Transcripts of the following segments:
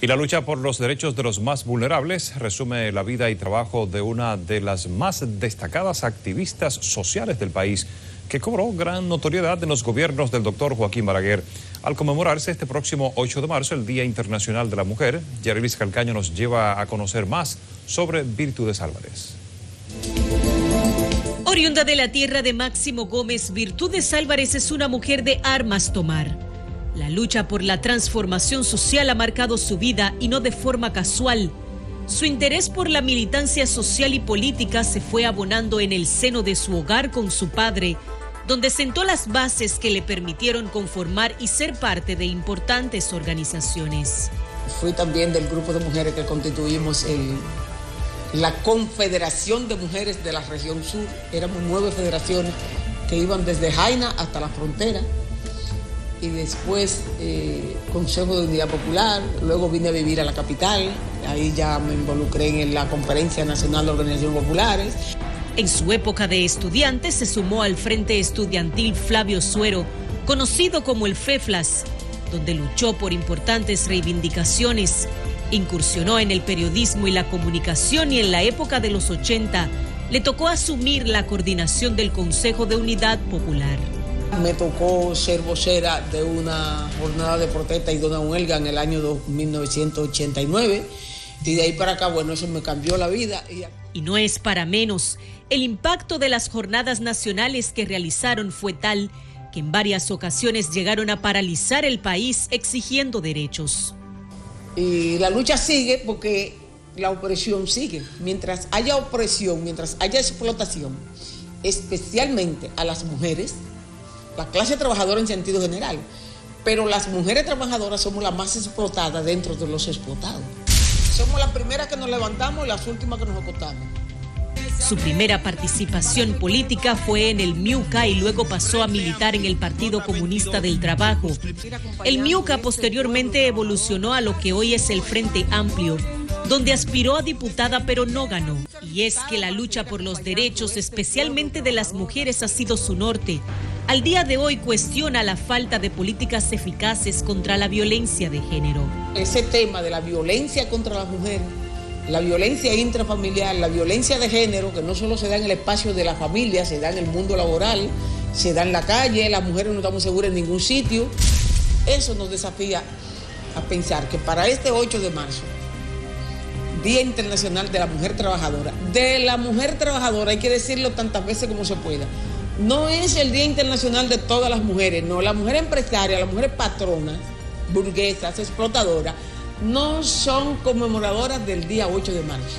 Y la lucha por los derechos de los más vulnerables resume la vida y trabajo de una de las más destacadas activistas sociales del país, que cobró gran notoriedad en los gobiernos del doctor Joaquín Balaguer. Al conmemorarse este próximo 8 de marzo, el Día Internacional de la Mujer, Yarilis Calcaño nos lleva a conocer más sobre Virtudes Álvarez. Oriunda de la tierra de Máximo Gómez, Virtudes Álvarez es una mujer de armas tomar la lucha por la transformación social ha marcado su vida y no de forma casual. Su interés por la militancia social y política se fue abonando en el seno de su hogar con su padre, donde sentó las bases que le permitieron conformar y ser parte de importantes organizaciones. Fui también del grupo de mujeres que constituimos la Confederación de Mujeres de la Región Sur. Éramos nueve federaciones que iban desde Jaina hasta la frontera y después eh, Consejo de Unidad Popular, luego vine a vivir a la capital, ahí ya me involucré en la Conferencia Nacional de Organizaciones Populares. En su época de estudiante se sumó al Frente Estudiantil Flavio Suero, conocido como el FEFLAS, donde luchó por importantes reivindicaciones, incursionó en el periodismo y la comunicación y en la época de los 80 le tocó asumir la coordinación del Consejo de Unidad Popular. Me tocó ser vocera de una jornada de protesta y de una huelga en el año 1989 y de ahí para acá, bueno, eso me cambió la vida. Y no es para menos. El impacto de las jornadas nacionales que realizaron fue tal que en varias ocasiones llegaron a paralizar el país exigiendo derechos. Y la lucha sigue porque la opresión sigue. Mientras haya opresión, mientras haya explotación, especialmente a las mujeres, la clase trabajadora en sentido general, pero las mujeres trabajadoras somos las más explotadas dentro de los explotados. Somos las primeras que nos levantamos y las últimas que nos acostamos. Su primera participación política fue en el MIUCA y luego pasó a militar en el Partido Comunista del Trabajo. El MIUCA posteriormente evolucionó a lo que hoy es el Frente Amplio, donde aspiró a diputada pero no ganó. Y es que la lucha por los derechos, especialmente de las mujeres, ha sido su norte al día de hoy cuestiona la falta de políticas eficaces contra la violencia de género. Ese tema de la violencia contra la mujer, la violencia intrafamiliar, la violencia de género, que no solo se da en el espacio de la familia, se da en el mundo laboral, se da en la calle, las mujeres no estamos seguras en ningún sitio, eso nos desafía a pensar que para este 8 de marzo, Día Internacional de la Mujer Trabajadora, de la mujer trabajadora hay que decirlo tantas veces como se pueda, no es el Día Internacional de todas las mujeres, no. La mujer empresaria, las mujeres patronas, burguesas, explotadoras, no son conmemoradoras del día 8 de marzo.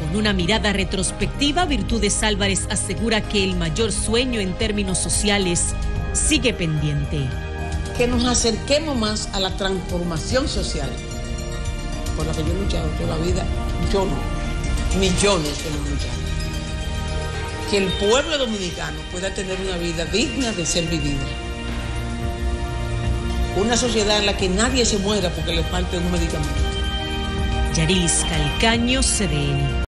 Con una mirada retrospectiva, Virtudes Álvarez asegura que el mayor sueño en términos sociales sigue pendiente. Que nos acerquemos más a la transformación social por la que yo he luchado toda la vida. Yo no. Millones hemos luchado que el pueblo dominicano pueda tener una vida digna de ser vivida. Una sociedad en la que nadie se muera porque le falte un medicamento. Yarilis Calcaño, CDN.